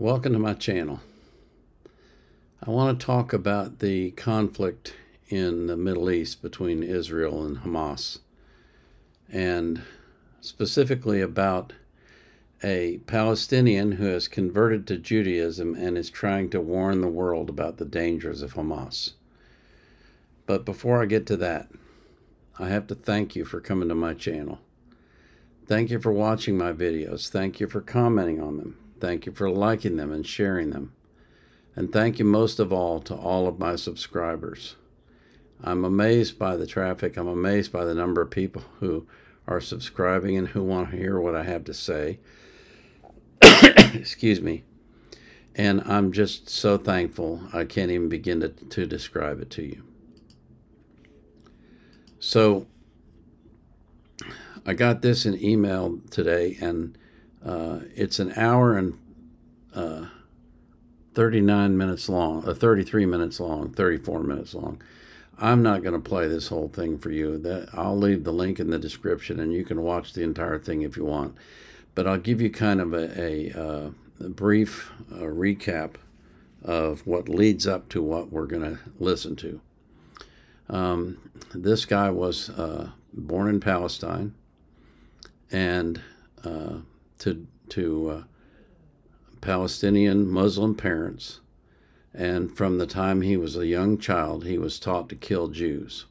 Welcome to my channel. I want to talk about the conflict in the Middle East between Israel and Hamas, and specifically about a Palestinian who has converted to Judaism and is trying to warn the world about the dangers of Hamas. But before I get to that, I have to thank you for coming to my channel. Thank you for watching my videos. Thank you for commenting on them. Thank you for liking them and sharing them. And thank you most of all to all of my subscribers. I'm amazed by the traffic. I'm amazed by the number of people who are subscribing and who want to hear what I have to say. Excuse me. And I'm just so thankful. I can't even begin to, to describe it to you. So I got this in email today, and uh, it's an hour and uh, 39 minutes long, uh, 33 minutes long, 34 minutes long. I'm not going to play this whole thing for you. That I'll leave the link in the description, and you can watch the entire thing if you want. But I'll give you kind of a, a, uh, a brief uh, recap of what leads up to what we're going to listen to. Um, this guy was uh, born in Palestine, and uh, to to uh, Palestinian Muslim parents, and from the time he was a young child, he was taught to kill Jews.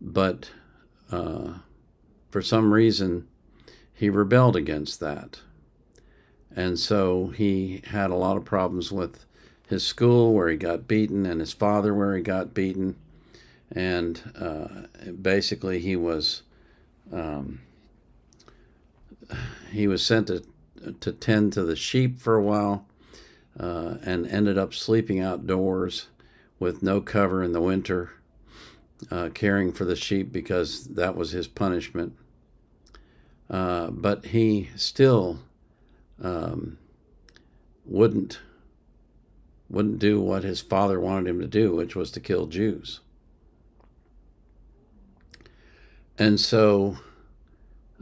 But uh, for some reason, he rebelled against that. And so he had a lot of problems with his school where he got beaten and his father where he got beaten. And uh, basically, he was um, he was sent to, to tend to the sheep for a while uh, and ended up sleeping outdoors with no cover in the winter, uh, caring for the sheep because that was his punishment. Uh, but he still um, wouldn't wouldn't do what his father wanted him to do, which was to kill Jews. And so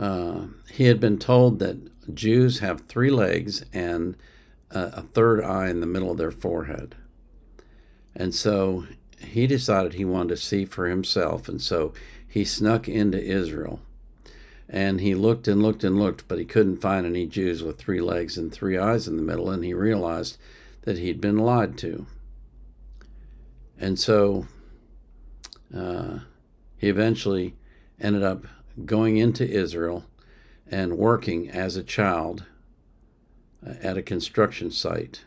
uh, he had been told that Jews have three legs and a, a third eye in the middle of their forehead. And so he decided he wanted to see for himself. And so he snuck into Israel. And he looked and looked and looked, but he couldn't find any Jews with three legs and three eyes in the middle. And he realized that he'd been lied to. And so uh, he eventually ended up going into Israel and working as a child uh, at a construction site.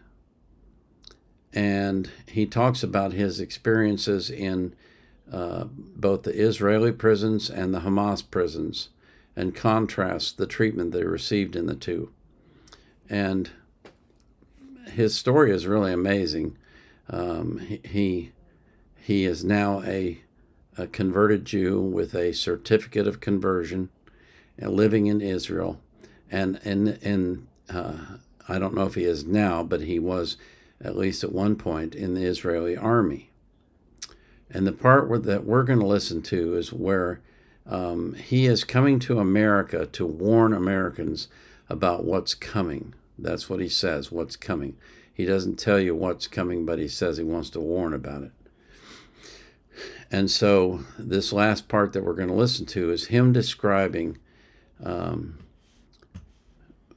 And he talks about his experiences in uh, both the Israeli prisons and the Hamas prisons and contrasts the treatment they received in the two. And his story is really amazing. Um, he, he is now a a converted Jew with a certificate of conversion and living in Israel. And, and, and uh, I don't know if he is now, but he was at least at one point in the Israeli army. And the part where, that we're going to listen to is where um, he is coming to America to warn Americans about what's coming. That's what he says, what's coming. He doesn't tell you what's coming, but he says he wants to warn about it. And so, this last part that we're going to listen to is him describing um,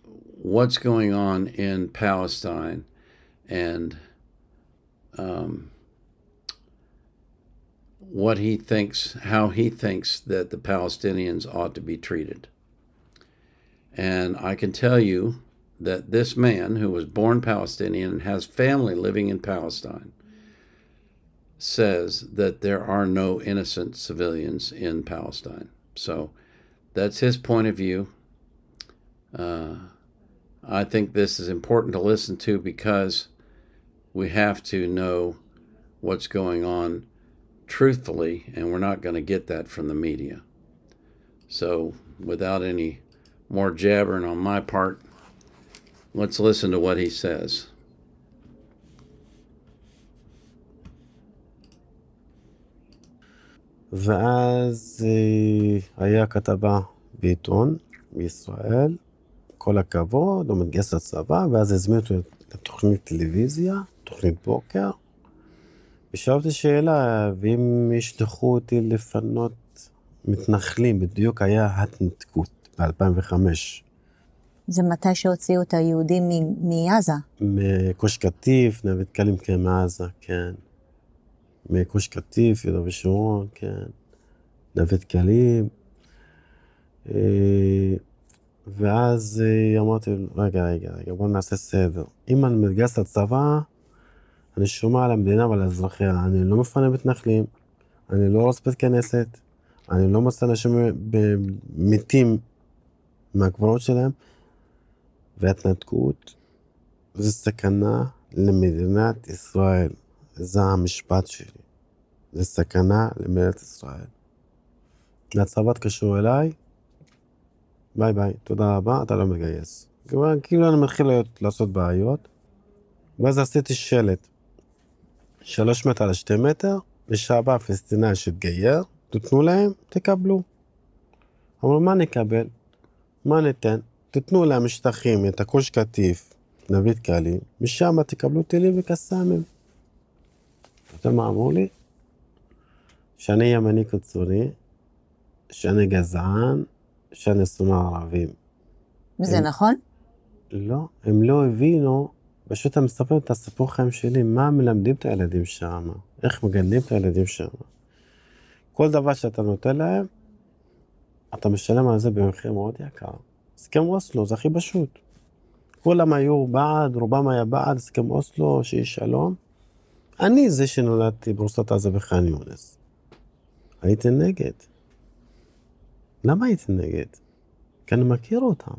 what's going on in Palestine and um, what he thinks, how he thinks that the Palestinians ought to be treated. And I can tell you that this man, who was born Palestinian and has family living in Palestine, says that there are no innocent civilians in Palestine. So that's his point of view. Uh, I think this is important to listen to because we have to know what's going on truthfully, and we're not going to get that from the media. So, without any more jabbering on my part, let's listen to what he says. ואז אה, היה כתבה בעיתון בישראל, כל הכבוד, הוא מתגייס לצבא, ואז הזמינו אותו לתוכנית טלוויזיה, תוכנית בוקר. ושאלתי שאלה, ואם ישלחו אותי לפנות מתנחלים, בדיוק היה התנתקות ב-2005. זה מתי שהוציאו את היהודים מעזה. מגוש קטיף, נווה דקלים, כן, מעזה, כן. מגוש קטיף, יהודה ושומרון, כן. נווה דקלים. אה, ואז אה, אמרתי, רגע, רגע, רגע, בוא נעשה סדר. אם אני מתגייס לצבא, אני שומע על המדינה ועל אזרחיה. אני לא מפנה מתנחלים, אני לא הורס בית כנסת, אני לא מוצא אנשים מתים מהקברות שלהם, והתנתקות זה סכנה למדינת ישראל. זה המשפט שלי. זה סכנה למדינת ישראל. והצבא קשור אליי, ביי ביי, תודה רבה, אתה לא מתגייס. כאילו אני מתחיל לעשות בעיות, ואז עשיתי שלט, שלוש מטר לשתי מטר, בשעה הבאה פלסטינאי שהתגייר, תתנו להם, תקבלו. אמרו, מה נקבל? מה ניתן? תתנו להם שטחים, את הכוש קטיף, נבית קלים, משם תקבלו טילים וקסאמים. אתה מה אמרו לי? שאני ימני קיצוני, שאני גזען, שאני שונא ערבים. זה הם... נכון? לא, הם לא הבינו, פשוט הם מספרים את הסיפור חיים שלי, מה מלמדים את הילדים שם, איך מגדלים את הילדים שם. כל דבר שאתה נותן להם, אתה משלם על זה במחיר מאוד יקר. הסכם אוסלו, זה הכי פשוט. כולם היו בעד, רובם היה בעד הסכם אוסלו, שיהיה שלום. אני זה שנולדתי ברוסות עזה בח'אן יונס. הייתי נגד. למה הייתי נגד? כי אני מכיר אותם.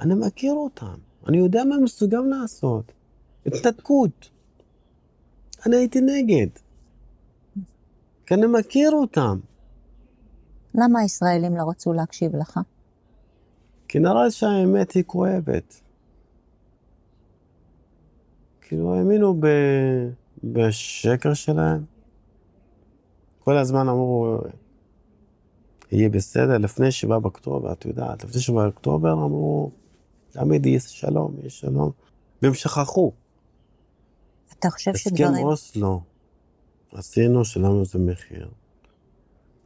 אני מכיר אותם. אני יודע מה הם מסוגלים לעשות. התנתקות. אני הייתי נגד. כי אני מכיר אותם. למה הישראלים לא רצו להקשיב לך? כי נראה שהאמת היא כואבת. כאילו האמינו ב... בשקר שלהם. כל הזמן אמרו, יהיה בסדר. לפני שבעה באוקטובר, את יודעת, לפני שבעה באוקטובר אמרו, תמיד יהיה שלום, יהיה שלום. והם שכחו. אתה חושב שדברים... הסכם אוסלו, עשינו, שילמנו איזה מחיר.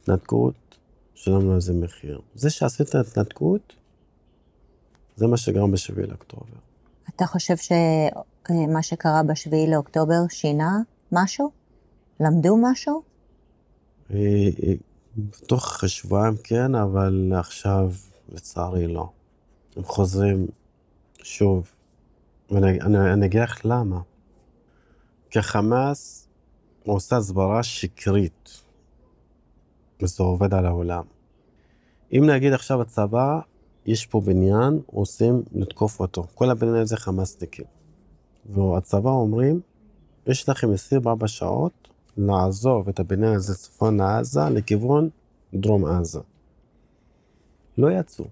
התנתקות, שילמנו איזה מחיר. זה שעשית התנתקות, זה מה שגרם בשביעי לאוקטובר. אתה חושב שמה שקרה בשביעי לאוקטובר שינה משהו? למדו משהו? אה, אה, תוך שבועיים כן, אבל עכשיו לצערי לא. הם חוזרים שוב, ואני אגיד לך למה. כי החמאס עושה הסברה שקרית, וזה עובד על העולם. אם נגיד עכשיו הצבא, יש פה בניין, עושים לתקוף אותו. כל הבניין הזה חמאסניקים. והצבא אומרים, יש לכם 24 שעות לעזוב את הבניין הזה צפון לעזה לכיוון דרום עזה. לא יצאו.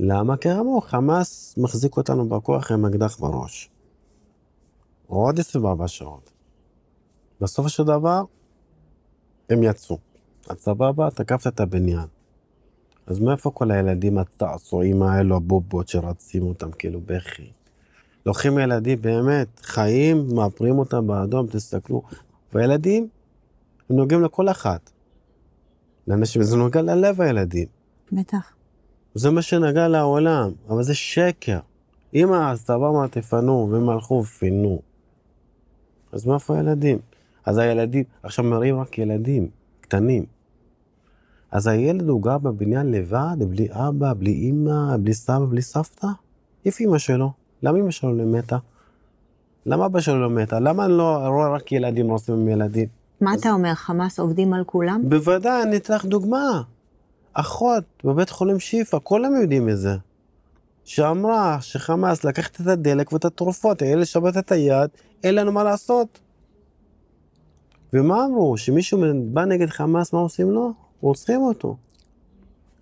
למה? כי אמרו, חמאס מחזיק אותנו בכוח עם אקדח בראש. עוד 24 שעות. בסופו של דבר, הם יצאו. הצבא בא, תקפת את הבניין. אז מאיפה כל הילדים הצעצועים האלו, הבובות שרצים אותם כאילו בכי? לוקחים ילדים באמת, חיים, מאפרים אותם באדום, תסתכלו. והילדים, הם נוגעים לכל אחת. לאנשים, זה נוגע ללב הילדים. בטח. זה מה שנגע לעולם, אבל זה שקר. אם הסבבה תפנו, והם הלכו ופינו, אז מאיפה הילדים? אז הילדים, עכשיו מראים רק ילדים קטנים. אז הילד הוא גר בבניין לבד, בלי אבא, בלי אימא, בלי סבא, בלי סבתא? איפה אימא שלו? למה אימא שלו לא מתה? למה אבא שלו לא מתה? למה אני לא רואה רק ילדים עושים עם ילדים? מה אז... אתה אומר, חמאס עובדים על כולם? בוודאי, אני אתן לך דוגמה. אחות בבית חולים שיפא, כולם יודעים את זה. שאמרה שחמאס לקחת את הדלק ואת התרופות, הילד שבת את היד, אין לנו מה לעשות. ומה אמרו? שמישהו בא נגד חמאס, מה עושים לו? רוצחים אותו.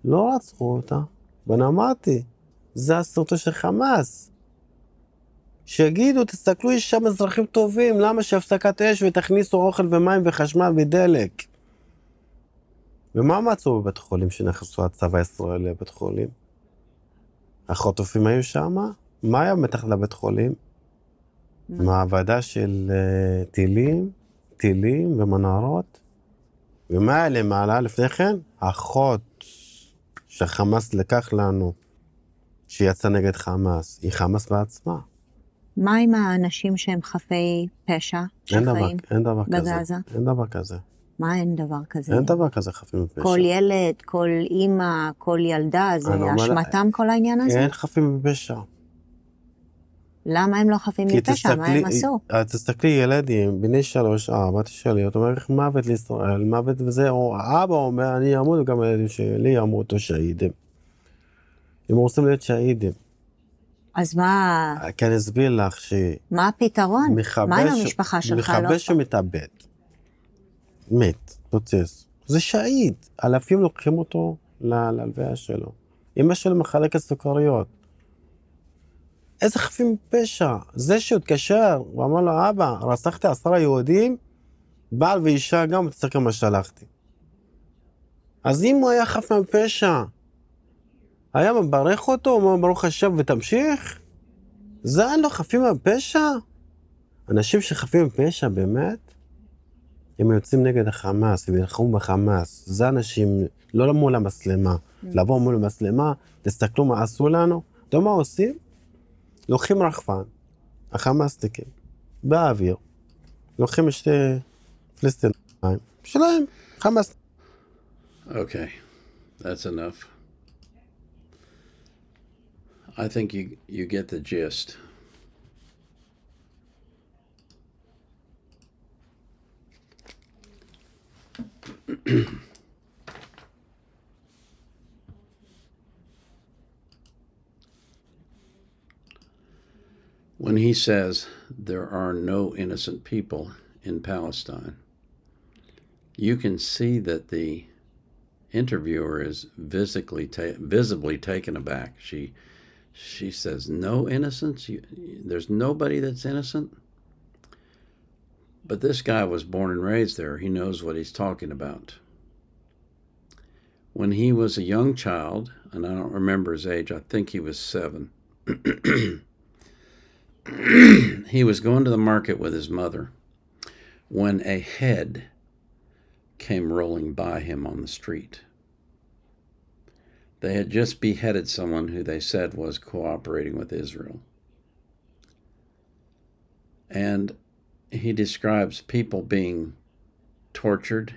לא רצחו אותה, ואני אמרתי, זה הסרטו של חמאס. שיגידו, תסתכלו, יש שם אזרחים טובים, למה שהפסקת אש ותכניסו אוכל ומים וחשמל ודלק? ומה מצאו בבית חולים שנכנסו הצבא הישראלי לבית חולים? החטופים היו שם, מה היה מתחת לבית חולים? מה? מעבדה של אה, טילים, טילים ומנהרות. ומה היה למעלה לפני כן? אחות שחמאס לקח לנו, שיצא נגד חמאס, היא חמאס בעצמה. מה עם האנשים שהם חפי פשע אין דבר, אין דבר כזה. בגזה? אין דבר כזה. מה אין דבר כזה? אין דבר כזה חפים מפשע. כל ילד, כל אימא, כל ילדה, זה אומר- אשמתם כל העניין הזה? אין חפים מפשע. למה הם לא חפים מפשע? מה הם תסתכלי, עשו? אה, תסתכלי ילדים, בני שלוש, ארבע, תשאלי אותו, אומר מוות לישראל, מוות וזה, או האבא אומר, אני אמות וגם הילדים שלי ימותו שהידים. הם רוצים להיות שהידים. אז מה, כי אני אסביר לך מה הפתרון? מה עם ש- המשפחה שלך? מחבל לא שמתאבד, מת, פוצץ, זה שהיד. אלפים לוקחים אותו להלוויה שלו. אמא שלו מחלקת סוכריות. איזה חפים מפשע. זה שהוא התקשר, הוא אמר לו, אבא, רצחתי עשרה יהודים, בעל ואישה גם, תסתכל כמה שלחתי. אז אם הוא היה חף מפשע, היה מברך אותו, אומר ברוך השם ותמשיך? זה אין לו חפים מפשע? אנשים שחפים מפשע באמת, הם יוצאים נגד החמאס וילחמו בחמאס. זה אנשים, לא מול המצלמה. לבוא מול המצלמה, תסתכלו מה עשו לנו. אתה יודע מה עושים? לוקחים רחפן, החמאסניקים, באוויר, לוקחים שתי פלסטינאים, שלהם, חמאס. Okay, that's enough. I think you you get the gist. when he says there are no innocent people in Palestine, you can see that the interviewer is visibly ta- visibly taken aback. She she says, "No innocence. You, there's nobody that's innocent." But this guy was born and raised there. He knows what he's talking about. When he was a young child, and I don't remember his age, I think he was seven. he was going to the market with his mother when a head came rolling by him on the street. They had just beheaded someone who they said was cooperating with Israel. And he describes people being tortured,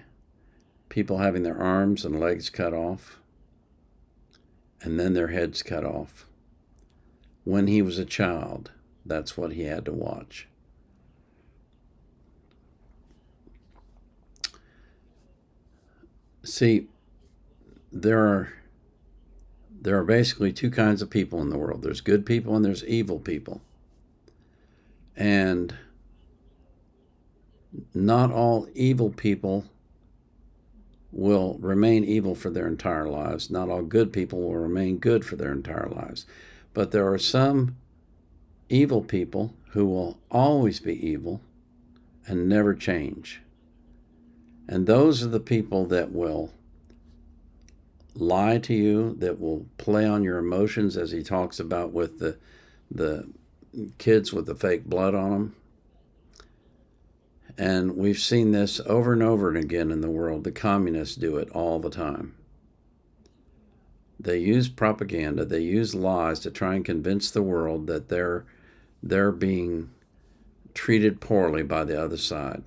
people having their arms and legs cut off, and then their heads cut off. When he was a child, that's what he had to watch. See, there are there are basically two kinds of people in the world. There's good people and there's evil people. And not all evil people will remain evil for their entire lives. Not all good people will remain good for their entire lives. But there are some evil people who will always be evil and never change. And those are the people that will lie to you, that will play on your emotions, as he talks about with the the kids with the fake blood on them. And we've seen this over and over and again in the world. The communists do it all the time. They use propaganda, they use lies to try and convince the world that they're they're being treated poorly by the other side,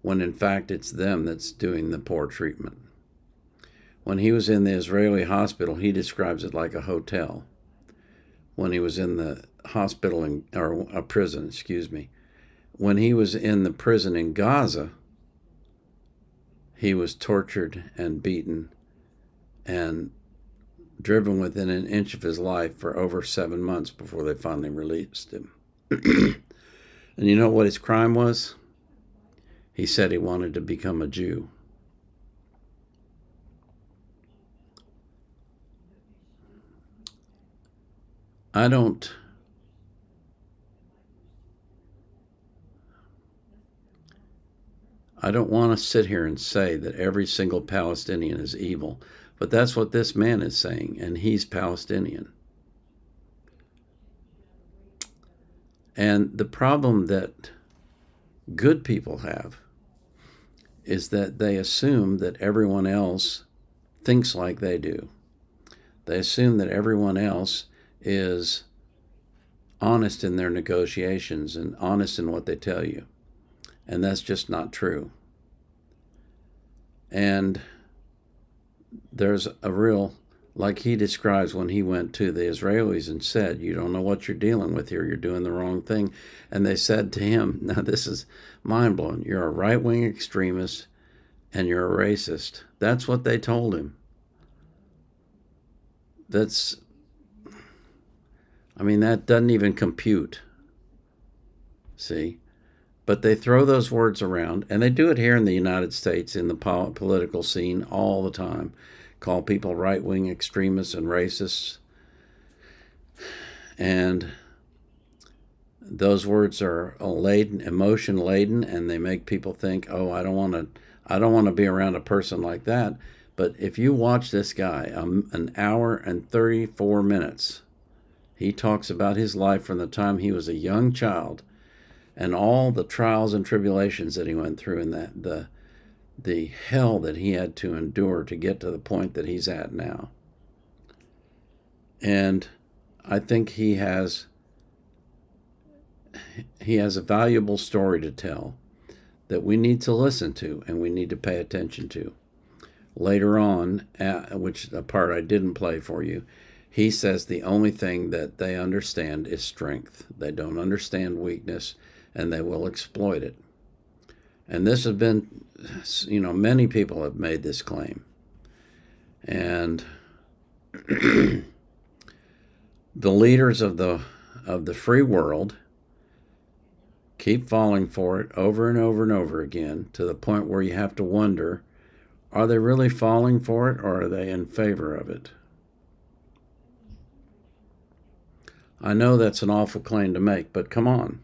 when in fact it's them that's doing the poor treatment. When he was in the Israeli hospital, he describes it like a hotel. When he was in the hospital in, or a prison, excuse me, when he was in the prison in Gaza, he was tortured and beaten and driven within an inch of his life for over seven months before they finally released him. and you know what his crime was? He said he wanted to become a Jew. I don't. I don't want to sit here and say that every single Palestinian is evil, but that's what this man is saying, and he's Palestinian. And the problem that good people have is that they assume that everyone else thinks like they do. They assume that everyone else is honest in their negotiations and honest in what they tell you. And that's just not true. And there's a real, like he describes when he went to the Israelis and said, You don't know what you're dealing with here. You're doing the wrong thing. And they said to him, Now, this is mind blowing. You're a right wing extremist and you're a racist. That's what they told him. That's, I mean, that doesn't even compute. See? But they throw those words around, and they do it here in the United States in the political scene all the time. Call people right wing extremists and racists. And those words are laden, emotion laden, and they make people think, "Oh, I don't want to, I don't want to be around a person like that." But if you watch this guy, um, an hour and 34 minutes, he talks about his life from the time he was a young child and all the trials and tribulations that he went through and that the the hell that he had to endure to get to the point that he's at now. And I think he has he has a valuable story to tell that we need to listen to and we need to pay attention to. Later on, uh, which the part I didn't play for you, he says the only thing that they understand is strength. They don't understand weakness and they will exploit it. And this has been, you know, many people have made this claim. And the leaders of the of the free world keep falling for it over and over and over again to the point where you have to wonder are they really falling for it or are they in favor of it? I know that's an awful claim to make, but come on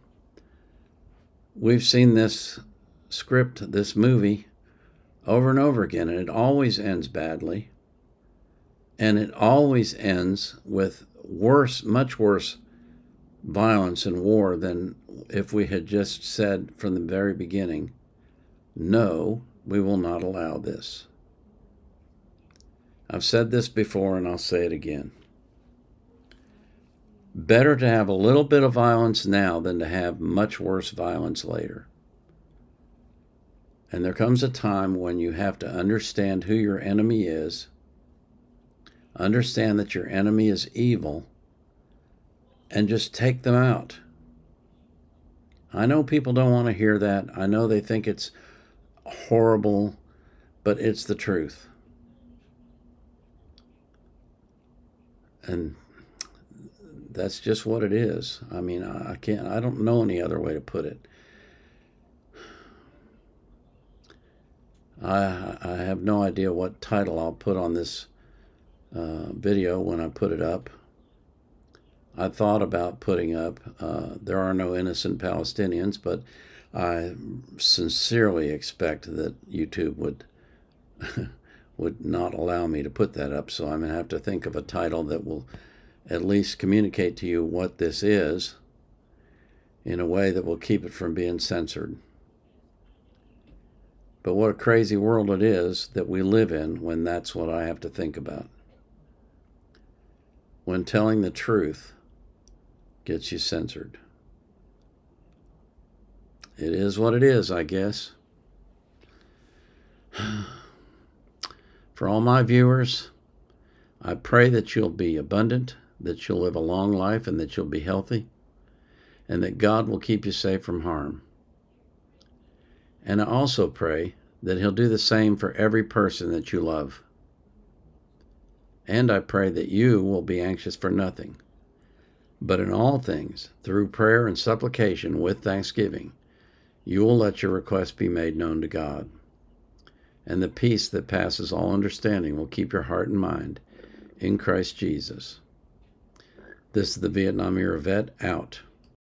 we've seen this script, this movie, over and over again, and it always ends badly. And it always ends with worse, much worse violence and war than if we had just said from the very beginning, no, we will not allow this. I've said this before and I'll say it again. Better to have a little bit of violence now than to have much worse violence later. And there comes a time when you have to understand who your enemy is, understand that your enemy is evil, and just take them out. I know people don't want to hear that. I know they think it's horrible, but it's the truth. And that's just what it is. I mean, I can't, I don't know any other way to put it. I, I have no idea what title I'll put on this uh, video when I put it up. I thought about putting up, uh, there are no innocent Palestinians, but I sincerely expect that YouTube would would not allow me to put that up. So I'm to have to think of a title that will at least communicate to you what this is in a way that will keep it from being censored. But what a crazy world it is that we live in when that's what I have to think about. When telling the truth gets you censored. It is what it is, I guess. For all my viewers, I pray that you'll be abundant that you'll live a long life and that you'll be healthy, and that God will keep you safe from harm. And I also pray that He'll do the same for every person that you love. And I pray that you will be anxious for nothing, but in all things, through prayer and supplication with thanksgiving, you will let your requests be made known to God. And the peace that passes all understanding will keep your heart and mind in Christ Jesus. This is the Vietnam era vet out.